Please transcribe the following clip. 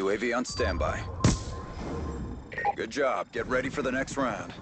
UAV on standby. Good job. Get ready for the next round.